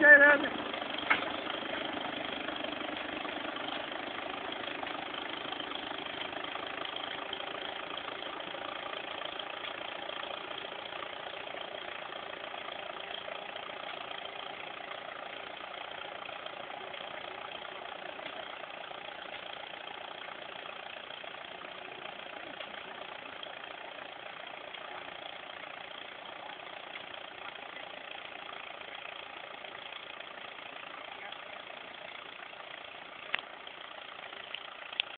Appreciate it.